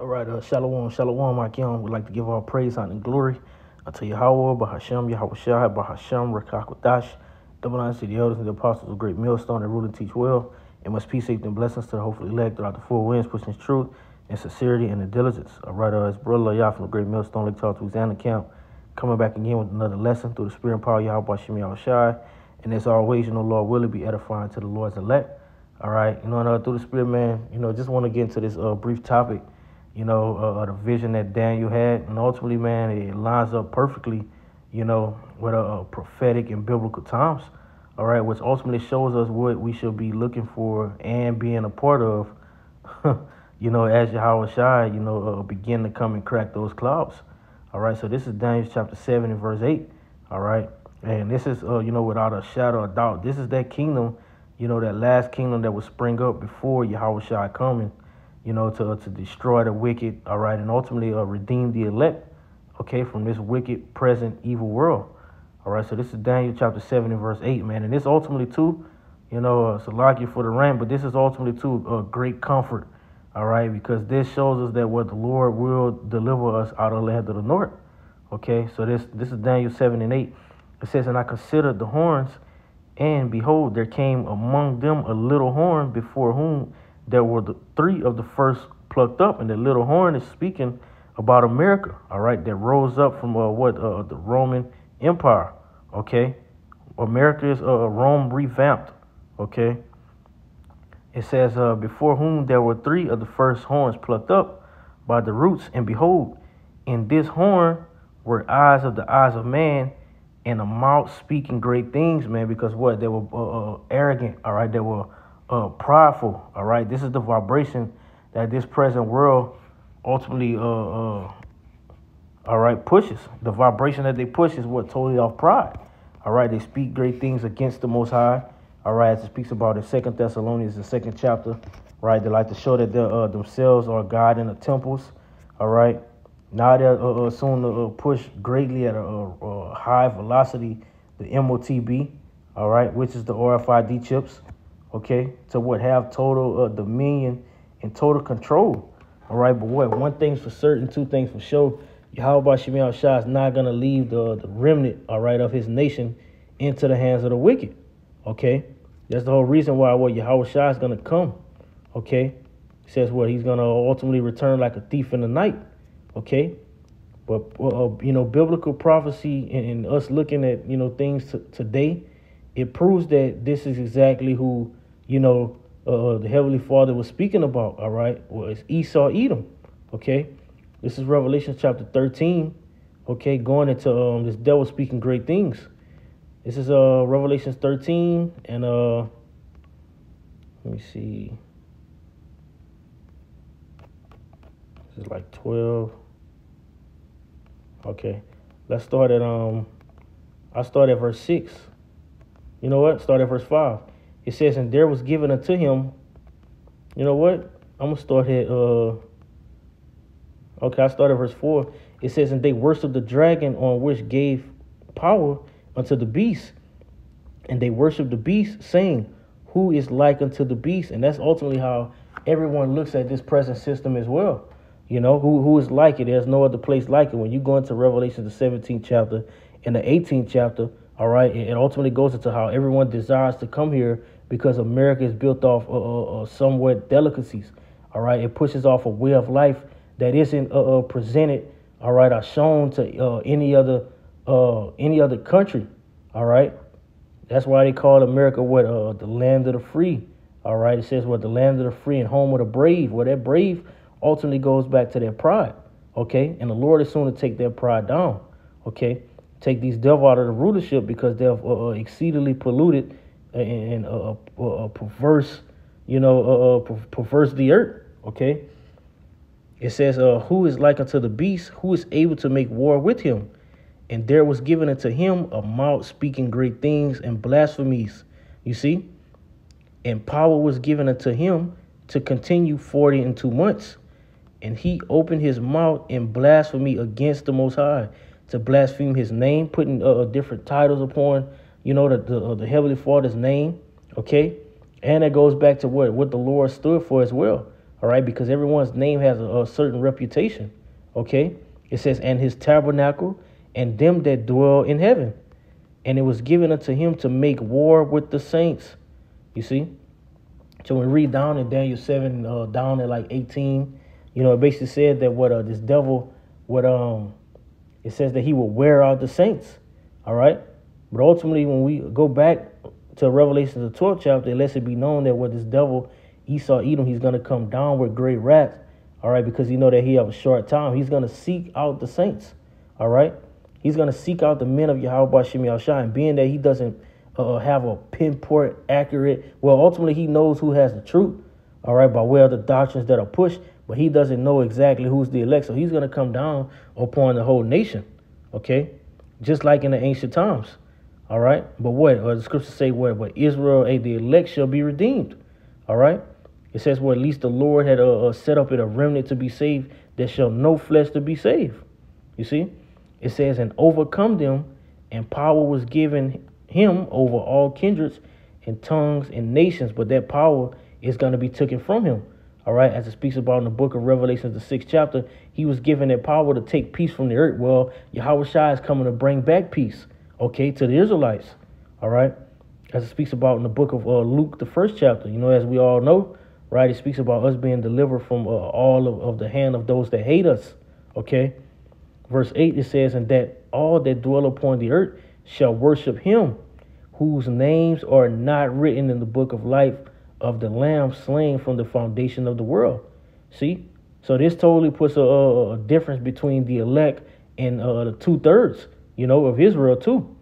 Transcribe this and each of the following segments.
All right, uh, Shalom, Shalom, Akim. We'd like to give all praise, honor, and glory unto Yahweh, Bahashem, Yahweh Shai, Bahashem, Rekakwadash, double honors to the elders and the apostles of great millstone that rule and teach well, and must peace, safety, and blessings to the hopefully elect throughout the four winds, pushing his truth and sincerity and the diligence. All right, uh, it's Brother Yah from the great millstone, Lake Charles, Louisiana camp, coming back again with another lesson through the spirit and power Yahweh, Bahashem, Yahweh Shai. And as always, you know, Lord, will it be edifying to the Lord's elect. All right, you know, and, uh, through the spirit, man, you know, just want to get into this uh, brief topic you know, uh, the vision that Daniel had. And ultimately, man, it lines up perfectly, you know, with a, a prophetic and biblical times. All right, which ultimately shows us what we should be looking for and being a part of, you know, as Yahweh Shai, you know, uh, begin to come and crack those clouds. All right, so this is Daniel chapter 7 and verse 8. All right, and this is, uh, you know, without a shadow of doubt, this is that kingdom, you know, that last kingdom that will spring up before Yahweh Shai coming you know, to, to destroy the wicked, all right, and ultimately uh, redeem the elect, okay, from this wicked, present, evil world. All right, so this is Daniel chapter 7 and verse 8, man. And this ultimately, too, you know, uh, you for the rain, but this is ultimately, too, a great comfort, all right, because this shows us that what the Lord will deliver us out of the land of the north, okay? So this, this is Daniel 7 and 8. It says, And I considered the horns, and behold, there came among them a little horn before whom there were the three of the first plucked up, and the little horn is speaking about America, all right, that rose up from uh, what uh, the Roman Empire, okay. America is uh, Rome revamped, okay. It says, uh, before whom there were three of the first horns plucked up by the roots, and behold, in this horn were eyes of the eyes of man, and a mouth speaking great things, man, because what they were uh, uh, arrogant, all right, they were uh, prideful. All right, this is the vibration that this present world ultimately, uh, uh, all right, pushes. The vibration that they push is what totally off pride. All right, they speak great things against the Most High. All right, as it speaks about in Second Thessalonians, the second chapter. Right, they like to show that uh, themselves are God in the temples. All right, now they're uh, uh soon to uh, push greatly at a, a, high velocity the MOTB. All right, which is the RFID chips okay, to what have total uh, dominion and total control. All right, but what one thing's for certain, two things for sure. Yahweh Shemiel Shah is not gonna leave the, the remnant, all right, of his nation into the hands of the wicked. Okay, that's the whole reason why what Yahweh Shah is gonna come. Okay, he says what he's gonna ultimately return like a thief in the night. Okay, but uh, you know biblical prophecy and, and, us looking at you know things today, it proves that this is exactly who you know, uh, the Heavenly Father was speaking about, all right, was Esau Edom, okay? This is Revelation chapter 13, okay, going into um, this devil speaking great things. This is uh Revelation 13 and uh let me see. This is like 12. Okay. Let's start at um I start at verse 6. You know what? Start at verse 5. It says, and there was given unto him. You know what? I'm gonna start at uh okay, I started verse four. It says, and they worshiped the dragon on which gave power unto the beast. And they worshiped the beast, saying, Who is like unto the beast? And that's ultimately how everyone looks at this present system as well. You know, who who is like it? There's no other place like it. When you go into Revelation, the 17th chapter and the 18th chapter, all right, it ultimately goes into how everyone desires to come here because America is built off uh, uh, uh, somewhat delicacies. All right, it pushes off a way of life that isn't uh, uh presented. All right, or shown to uh, any other any other country. All right, that's why they call America what the land of the free. All right, it says what the land of the free and home of the brave. Well, that brave ultimately goes back to their pride. Okay, and the Lord is soon to take their pride down. Okay, take these devil out of the rulership because they've exceedingly polluted and uh, uh, perverse, you know, uh, perverse the earth. Okay. It says, uh, "Who is like unto the beast? Who is able to make war with him?" And there was given unto him a mouth speaking great things and blasphemies. You see, and power was given unto him to continue forty and two months. And he opened his mouth in blasphemy against the Most High, to blaspheme His name, putting uh, different titles upon you know, the, the, uh, the Heavenly Father's name, okay? And it goes back to what, what the Lord stood for as well. All right, because everyone's name has a, a certain reputation. Okay, it says, and his tabernacle and them that dwell in heaven. And it was given unto him to make war with the saints. You see? So when we read down in Daniel 7, uh, down at like 18, you know, it basically said that what uh, this devil would, um, it says that he will wear out the saints. All right? But ultimately, when we go back to Revelation, the 12th chapter, it lets it be known that what this devil, Esau, Edom, he's going to come down with great wrath. All right? Because he know that he have a short time. He's going to seek out the saints. All right? He's going to seek out the men of Yahweh Shem Yahushua. And being that he doesn't uh, have a pinpoint accurate, well, ultimately he knows who has the truth. All right? By way of the doctrines that are pushed. But he doesn't know exactly who's the elect. So he's going to come down upon the whole nation. Okay? Just like in the ancient times. All right? But what? Or the scriptures say what? But Israel, a the elect shall be redeemed. All right? It says, well, at least the Lord had uh, uh set up it a remnant to be saved that shall no flesh to be saved. You see? It says, and overcome them, and power was given him over all kindreds and tongues and nations. But that power is going to be taken from him. All right, as it speaks about in the book of Revelation, the sixth chapter, he was given that power to take peace from the earth. Well, Yahweh Shai is coming to bring back peace, okay, to the Israelites. All right, as it speaks about in the book of uh, Luke, the first chapter, you know, as we all know, right, it speaks about us being delivered from uh, all of, of the hand of those that hate us, okay. Verse 8 it says, And that all that dwell upon the earth shall worship him, whose names are not written in the book of life of the Lamb slain from the foundation of the world. See? So this totally puts a, a difference between the elect and uh, the two thirds, you know, of Israel too.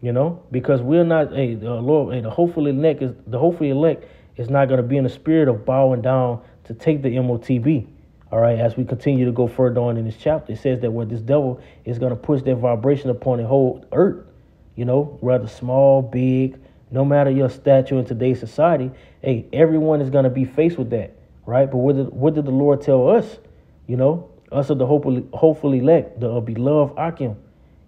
You know, because we're not a hey, Lord, hey, the hopefully elect is the hopefully elect is not going to be in the spirit of bowing down to take the MOTB. All right, as we continue to go further on in this chapter, it says that what this devil is going to push that vibration upon the whole earth, you know, whether small, big, no matter your stature in today's society, hey, everyone is going to be faced with that, right? But what did, what did the Lord tell us? You know, us of the hopefully, hopefully elect, the beloved Akim.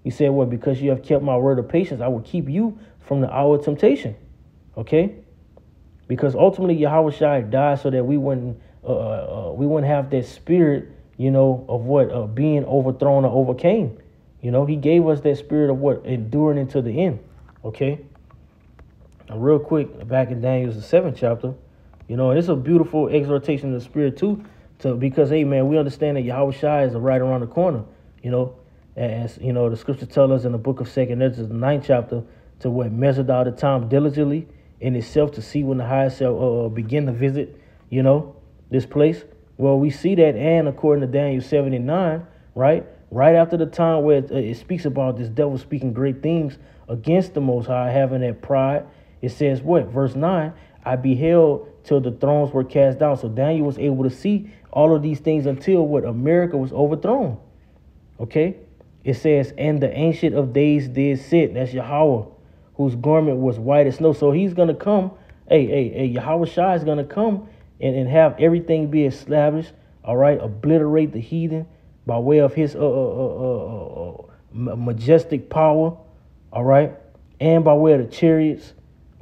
He said, well, because you have kept my word of patience, I will keep you from the hour of temptation. Okay? Because ultimately, Yahweh Shai died so that we wouldn't uh, uh, uh, we wouldn't have that spirit, you know, of what uh, being overthrown or overcame. You know, he gave us that spirit of what enduring until the end. Okay. Now, real quick, back in Daniel's the seventh chapter, you know, and it's a beautiful exhortation of the spirit too, to because hey man, we understand that Yahweh Shai is right around the corner. You know, as you know, the scripture tells us in the book of Second Ezra, the ninth chapter, to what measured out the time diligently in itself to see when the highest shall uh, begin to visit. You know, this place? Well, we see that, and according to Daniel 79, right? Right after the time where it, uh, it speaks about this devil speaking great things against the Most High, having that pride, it says what? Verse 9, I beheld till the thrones were cast down. So Daniel was able to see all of these things until what? America was overthrown. Okay? It says, and the ancient of days did sit. That's Yahweh, whose garment was white as snow. So he's going to come. Hey, hey, hey, Yahweh Shai is going to come and, and have everything be established, all right, obliterate the heathen by way of his uh, uh, uh, majestic power, all right, and by way of the chariots,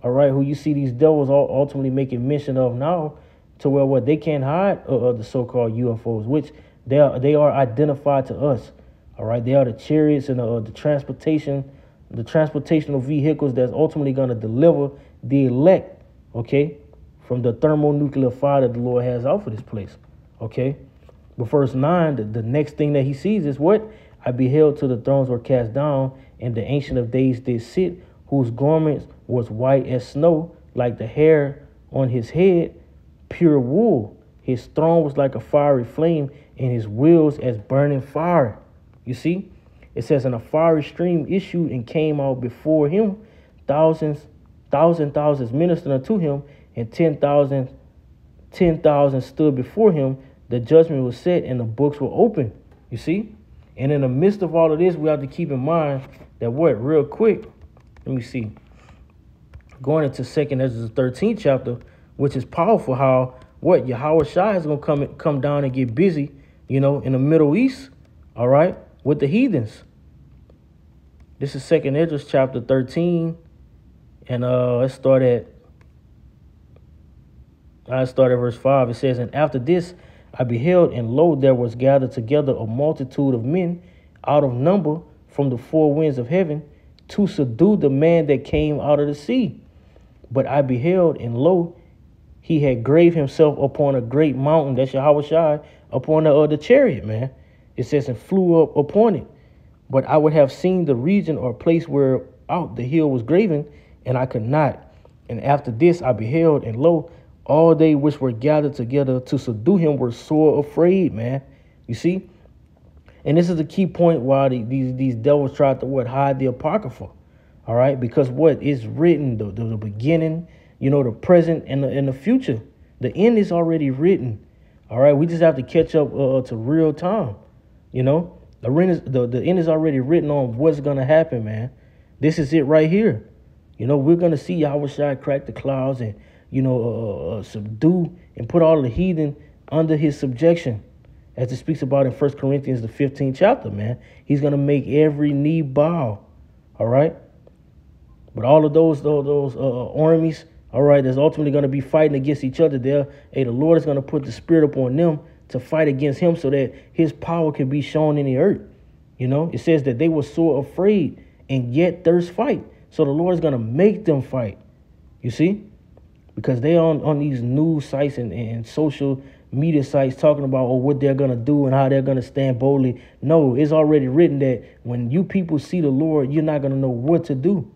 all right, who you see these devils all ultimately making mention of now, to where what they can't hide uh, the so-called UFOs, which they are they are identified to us, all right. They are the chariots and the, uh, the transportation, the transportational vehicles that's ultimately going to deliver the elect, okay, from the thermonuclear fire that the Lord has out for this place. Okay? But verse 9, the, the next thing that he sees is what? I beheld till the thrones were cast down, and the ancient of days did sit, whose garments was white as snow, like the hair on his head, pure wool. His throne was like a fiery flame, and his wheels as burning fire. You see? It says, And a fiery stream issued and came out before him, thousands, thousand thousands ministered unto him, and 10,000 10,000 stood before him, the judgment was set and the books were open. You see? And in the midst of all of this, we have to keep in mind that what, real quick, let me see. Going into second Ezra thirteen chapter, which is powerful how what Yahweh Shai is gonna come come down and get busy, you know, in the Middle East, all right, with the heathens. This is second Ezra chapter 13. And uh let's start at I started verse 5. It says, And after this I beheld, and lo, there was gathered together a multitude of men out of number from the four winds of heaven to subdue the man that came out of the sea. But I beheld, and lo, he had graved himself upon a great mountain, that's Yahweh Shai, upon the, uh, the chariot, man. It says, and flew up upon it. But I would have seen the region or place where out the hill was graven, and I could not. And after this I beheld, and lo, all they which were gathered together to subdue him were sore afraid, man. You see? And this is the key point why the, these these devils tried to what hide the apocrypha. All right, because what is written, the, the, the beginning, you know, the present and the, and the future. The end is already written. All right, we just have to catch up uh, to real time. You know, the is the, the end is already written on what's gonna happen, man. This is it right here. You know, we're gonna see Yahweh Shai crack the clouds and you know uh, uh, subdue and put all the heathen under his subjection, as it speaks about in First Corinthians the 15th chapter. Man, he's gonna make every knee bow. All right, but all of those those, those uh, armies, all right, that's ultimately gonna be fighting against each other. There, hey, the Lord is gonna put the spirit upon them to fight against him, so that His power can be shown in the earth. You know, it says that they were so afraid and yet thirst fight. So the Lord is going to make them fight. You see? Because they on, on these news sites and, and social media sites talking about oh, what they're going to do and how they're going to stand boldly. No, it's already written that when you people see the Lord, you're not going to know what to do.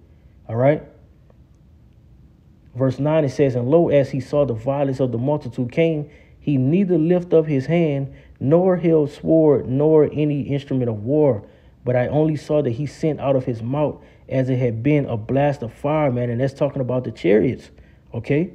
All right? Verse 9 it says, And lo, as he saw the violence of the multitude came, he neither lift up his hand, nor held sword, nor any instrument of war. But I only saw that he sent out of his mouth as it had been a blast of fire, man. And that's talking about the chariots. Okay?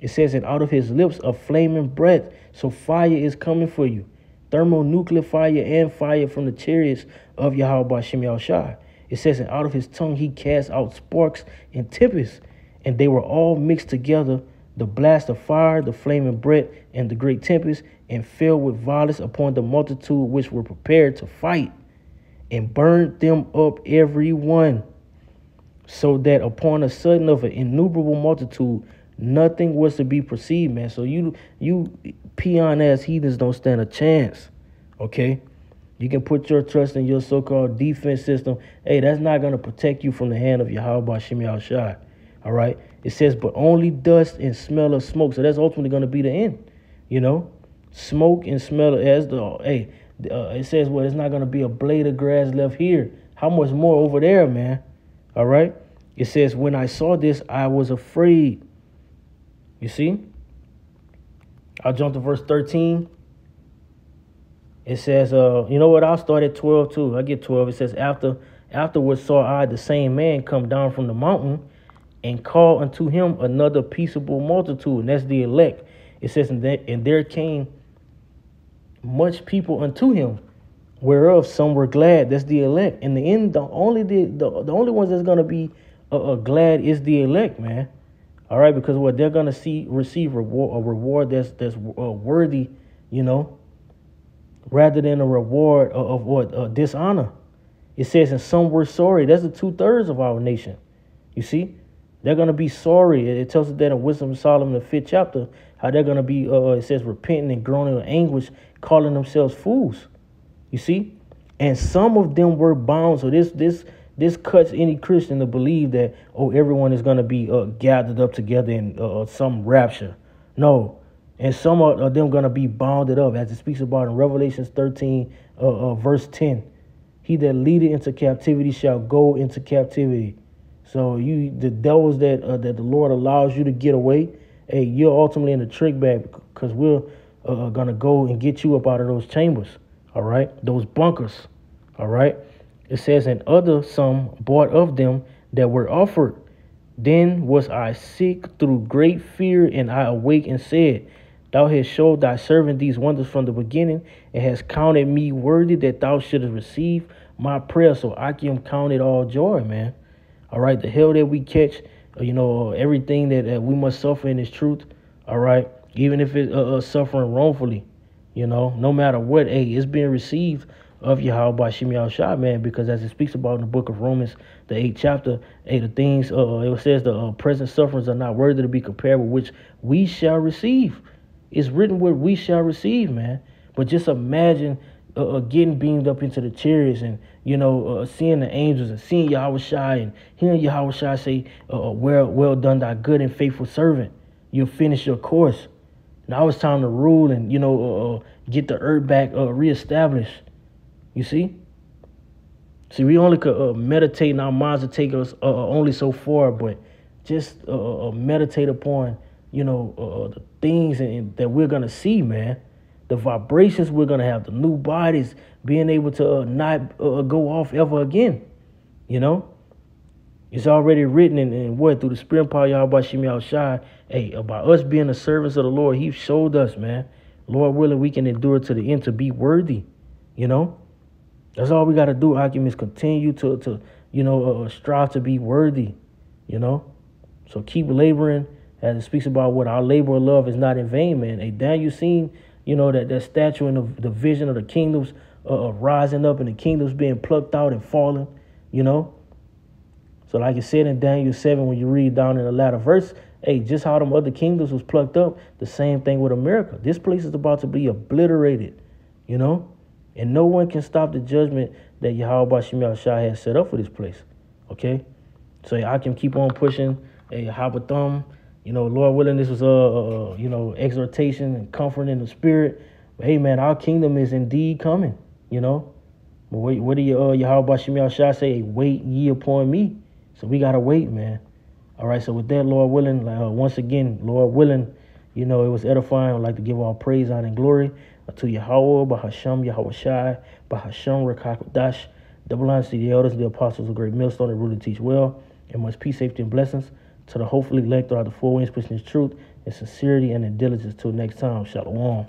It says, and out of his lips a flaming breath. So fire is coming for you. Thermonuclear fire and fire from the chariots of Yahweh Shai. It says, and out of his tongue he cast out sparks and tempests, and they were all mixed together, the blast of fire, the flaming breath, and the great tempest, and fell with violence upon the multitude which were prepared to fight, and burned them up every one so that upon a sudden of an innumerable multitude, nothing was to be perceived, man. So you you peon ass heathens don't stand a chance. Okay? You can put your trust in your so-called defense system. Hey, that's not gonna protect you from the hand of Yahweh Shem Shai. All right. It says, but only dust and smell of smoke. So that's ultimately gonna be the end. You know, smoke and smell as the hey. Uh, it says, well, it's not gonna be a blade of grass left here. How much more over there, man? All right. It says, When I saw this, I was afraid. You see? I'll jump to verse 13. It says, uh, you know what? I'll start at 12 too. I get 12. It says, After afterwards saw I the same man come down from the mountain and call unto him another peaceable multitude. And that's the elect. It says, and, there came much people unto him whereof some were glad. That's the elect. In the end, the only the, the, the only ones that's gonna be uh, uh, glad is the elect, man. All right, because what they're gonna see receive reward, a reward that's that's uh, worthy, you know, rather than a reward of, of what uh, dishonor. It says, and some were sorry. That's the two thirds of our nation. You see, they're gonna be sorry. It tells us that in Wisdom of Solomon, the fifth chapter, how they're gonna be. Uh, it says repenting and groaning in anguish, calling themselves fools. You see? And some of them were bound. So this this this cuts any Christian to believe that oh everyone is gonna be uh, gathered up together in uh, uh some rapture. No, and some of them gonna be bounded up, as it speaks about in Revelations 13, uh, uh, verse 10. He that leadeth into captivity shall go into captivity. So you, the devils that uh, that the Lord allows you to get away, hey, you're ultimately in the trick bag because we're gonna go and get you up out of those chambers. All right, those bunkers. All right. It says, and other some bought of them that were offered. Then was I sick through great fear, and I awake and said, Thou hast showed thy servant these wonders from the beginning, and hast counted me worthy that thou shouldst receive my prayer. So I can count it all joy, man. All right, the hell that we catch, uh, you know, everything that uh, we must suffer in this truth. All right, even if it's uh, uh, suffering wrongfully. You know, no matter what, hey, it's being received of Yahweh by Shem Shah, man, because as it speaks about in the book of Romans, the eighth chapter, hey, the things, uh, it says the uh, present sufferings are not worthy to be compared with which we shall receive. It's written what we shall receive, man. But just imagine uh, uh getting beamed up into the chariots and, you know, uh, seeing the angels and seeing Yahweh Shai and hearing Yahweh Shai say, uh, uh, well, well done, thy good and faithful servant. You'll finish your course. Now it's time to rule and, you know, get the earth back reestablished. You see? See, we only could uh, meditate, and our minds will take us uh, uh only so far, but just uh, uh, uh meditate upon, you know, the things and, that we're gonna see, man. The vibrations we're gonna have, the new bodies being able to uh, not uh, go off ever again. You know, it's already written in, in what through the spirit power Yahweh Shem Shai. Hey, about us being the servants of the Lord, He showed us, man. Lord willing, we can endure to the end to be worthy. You know. That's all we got to do, is continue to, to you know, uh, uh, strive to be worthy, you know. So keep laboring as it speaks about what our labor of love is not in vain, man. Hey, Dan, you seen, you know, that, that statue and the, the vision of the kingdoms uh, uh, rising up and the kingdoms being plucked out and falling, you know. So like it said in Daniel 7, when you read down in the latter verse, hey, just how them other kingdoms was plucked up, the same thing with America. This place is about to be obliterated, you know. And no one can stop the judgment that Yahweh Shem Shah has set up for this place. Okay? So I can keep on pushing a Habathum. You know, Lord willing, this was a, a, you know, exhortation and comfort in the spirit. But hey, man, our kingdom is indeed coming, you know. But wait, what do you, uh, Yahweh Shem Shah say? Wait ye upon me. So we got to wait, man. All right, so with that, Lord willing, uh, once again, Lord willing, you know, it was edifying. I'd like to give all praise, honor, and glory to Yahweh, Bahashem, Yahweh Shai, Bahashem, Rakakwadash, double honors to the elders, the apostles of great millstone, that rule and teach well, and much peace, safety, and blessings to the hopefully elect throughout the four winds, pushing his truth and sincerity and in diligence. Till next time, Shalom.